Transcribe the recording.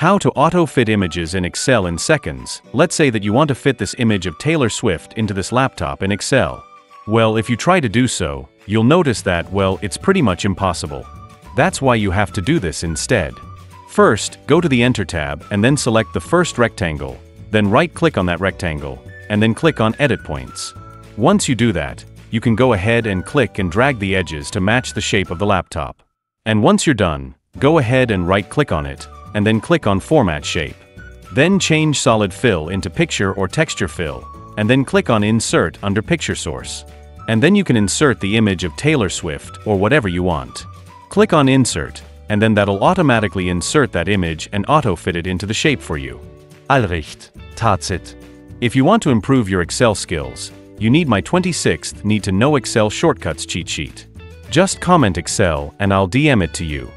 How to auto-fit images in Excel in seconds. Let's say that you want to fit this image of Taylor Swift into this laptop in Excel. Well, if you try to do so, you'll notice that, well, it's pretty much impossible. That's why you have to do this instead. First, go to the Insert tab and then select the first rectangle, then right-click on that rectangle, and then click on Edit Points. Once you do that, you can go ahead and click and drag the edges to match the shape of the laptop. And once you're done, go ahead and right-click on it, and then click on Format Shape. Then change Solid Fill into Picture or Texture Fill, and then click on Insert under Picture Source. And then you can insert the image of Taylor Swift or whatever you want. Click on Insert, and then that'll automatically insert that image and auto-fit it into the shape for you. Allricht. Tazit. If you want to improve your Excel skills, you need my 26th Need to Know Excel Shortcuts cheat sheet. Just comment Excel and I'll DM it to you.